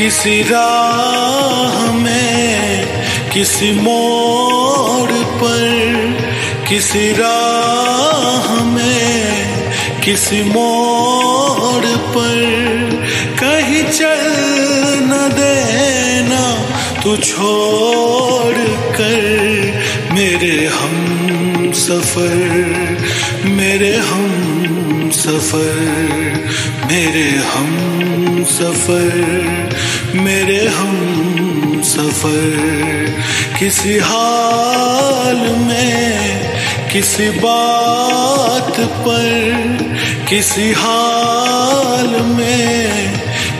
किसी राह में, किसी मोड़ पर, किसी राह में, किसी मोड़ पर। कहीं चल न देना, तू छोड़ कर मेरे हम सफ़र, मेरे हम सफ़र, मेरे हम सफ़र, मेरे हम सफ़र। किसी हाल में, किसी बात पर, किसी हाल में,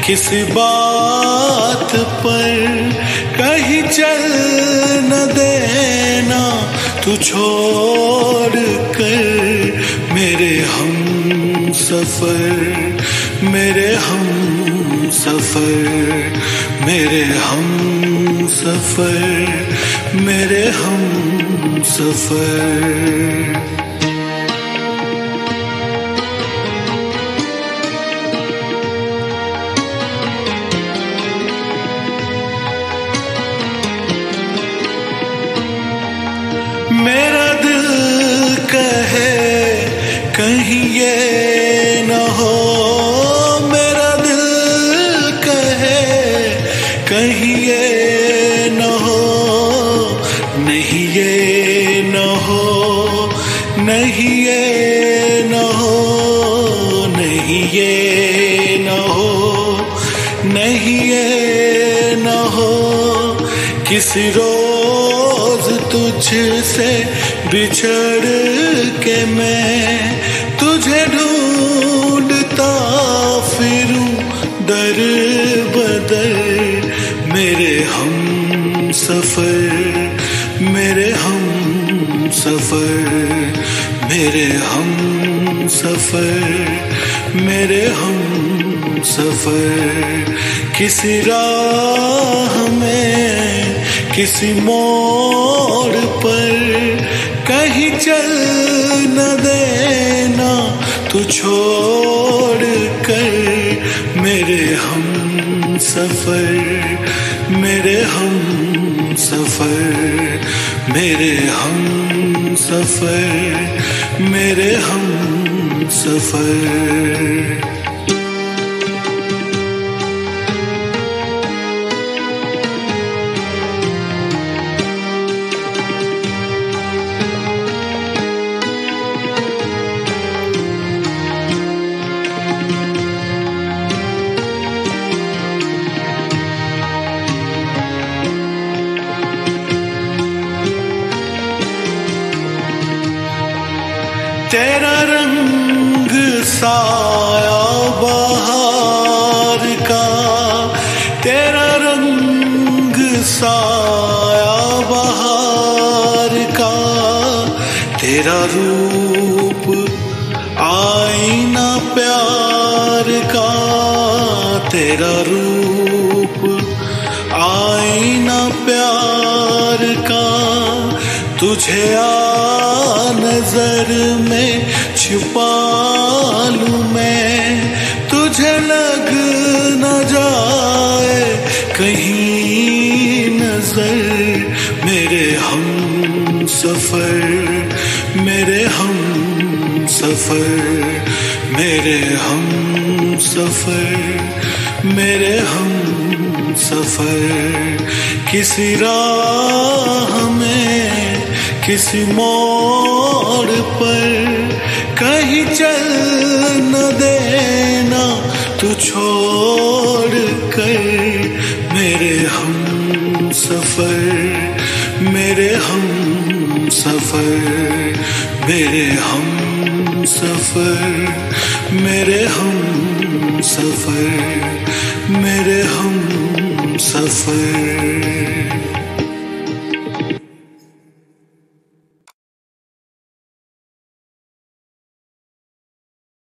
किसी बात पर कहीं चल न देना तू छोड़ कर मेरे हम सफ़र, मेरे हम सफ़र, मेरे हम सफ़र, मेरे हम सफ़र। मेरा दिल कहे, कहीं ये न हो। मेरा दिल कहे, कहीं ये न हो। नहीं ये न हो, नहीं ये न हो, नहीं ये न हो। नहीं ये न हो, किसी रोज तुझसे बिछड़ के मैं तुझे ढूंढता फिरूं, दर बदर। मेरे हम सफ़र, मेरे हम सफ़र, मेरे हम सफ़र, मेरे हम सफ़र। किसी राह में, किसी मोड़ चल न देना, तू छोड़ कर मेरे हम सफ़र, मेरे हम सफ़र, मेरे हम सफ़र, मेरे हम सफ़र। तेरा रंग साया बहार का, तेरा रंग साया बहार का, तेरा रूप आईना प्यार का, तेरा रूप तुझे आ नज़र में छुपा मैं। तुझे लग न जाए कहीं नज़र। मेरे हम सफ़र, मेरे हम सफ़र, मेरे हम सफ़र, मेरे हम सफ़र। किसी राह में किसी मोड़ पर कहीं चल न देना, तू छोड़ कर मेरे हम सफ़र, मेरे हम सफ़र, मेरे हम सफ़र, मेरे हम सफ़र, मेरे हम सफ़र।